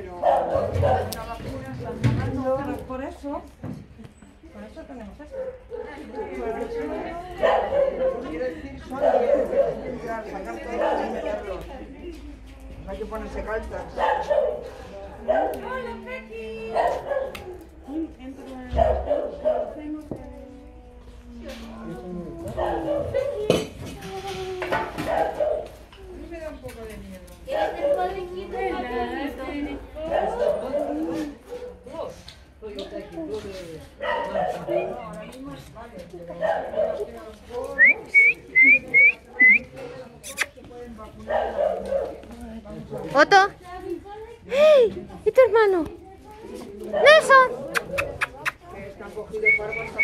pero una vacuna están tomando. Por eso, por eso tenemos esto. Quiero decir, son 10. Ya, sacar todos y meterlos. Hay que ponerse calzas. A mí me da un poco de miedo. Otto. ¡Hey! ¿Y tu hermano? ¡Nelson! Están hasta